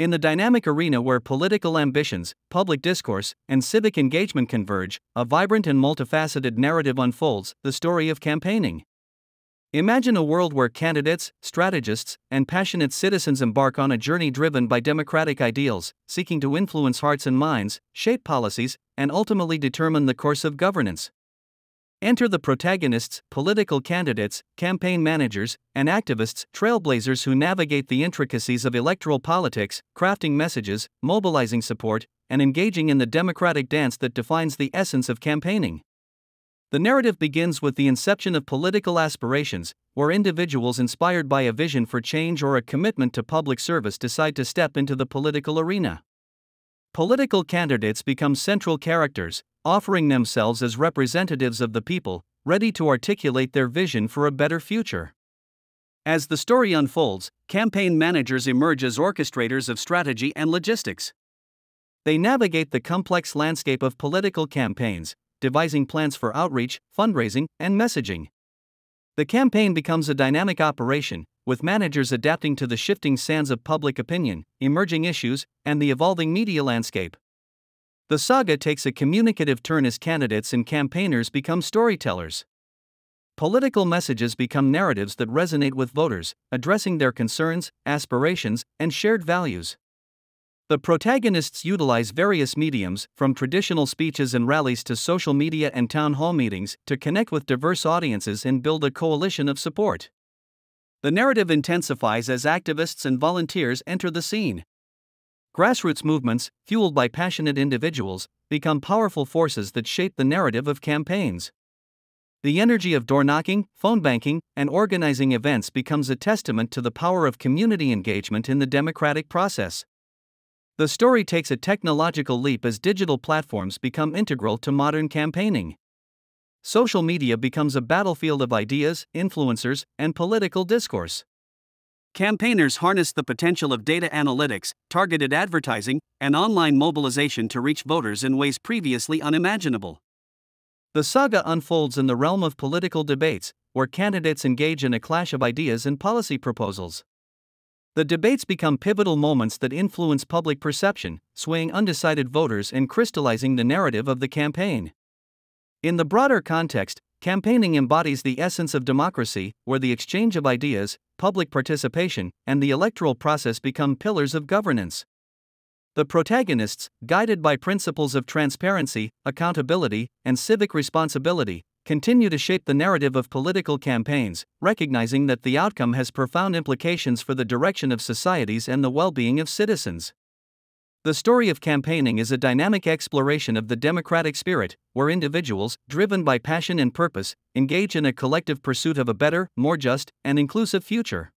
In the dynamic arena where political ambitions, public discourse, and civic engagement converge, a vibrant and multifaceted narrative unfolds the story of campaigning. Imagine a world where candidates, strategists, and passionate citizens embark on a journey driven by democratic ideals, seeking to influence hearts and minds, shape policies, and ultimately determine the course of governance. Enter the protagonists, political candidates, campaign managers, and activists, trailblazers who navigate the intricacies of electoral politics, crafting messages, mobilizing support, and engaging in the democratic dance that defines the essence of campaigning. The narrative begins with the inception of political aspirations, where individuals inspired by a vision for change or a commitment to public service decide to step into the political arena. Political candidates become central characters, offering themselves as representatives of the people, ready to articulate their vision for a better future. As the story unfolds, campaign managers emerge as orchestrators of strategy and logistics. They navigate the complex landscape of political campaigns, devising plans for outreach, fundraising, and messaging. The campaign becomes a dynamic operation, with managers adapting to the shifting sands of public opinion, emerging issues, and the evolving media landscape. The saga takes a communicative turn as candidates and campaigners become storytellers. Political messages become narratives that resonate with voters, addressing their concerns, aspirations, and shared values. The protagonists utilize various mediums, from traditional speeches and rallies to social media and town hall meetings, to connect with diverse audiences and build a coalition of support. The narrative intensifies as activists and volunteers enter the scene. Grassroots movements, fueled by passionate individuals, become powerful forces that shape the narrative of campaigns. The energy of door knocking, phone banking, and organizing events becomes a testament to the power of community engagement in the democratic process. The story takes a technological leap as digital platforms become integral to modern campaigning. Social media becomes a battlefield of ideas, influencers, and political discourse. Campaigners harness the potential of data analytics, targeted advertising, and online mobilization to reach voters in ways previously unimaginable. The saga unfolds in the realm of political debates, where candidates engage in a clash of ideas and policy proposals. The debates become pivotal moments that influence public perception, swaying undecided voters and crystallizing the narrative of the campaign. In the broader context, campaigning embodies the essence of democracy, where the exchange of ideas, public participation, and the electoral process become pillars of governance. The protagonists, guided by principles of transparency, accountability, and civic responsibility, continue to shape the narrative of political campaigns, recognizing that the outcome has profound implications for the direction of societies and the well being of citizens. The story of campaigning is a dynamic exploration of the democratic spirit, where individuals, driven by passion and purpose, engage in a collective pursuit of a better, more just, and inclusive future.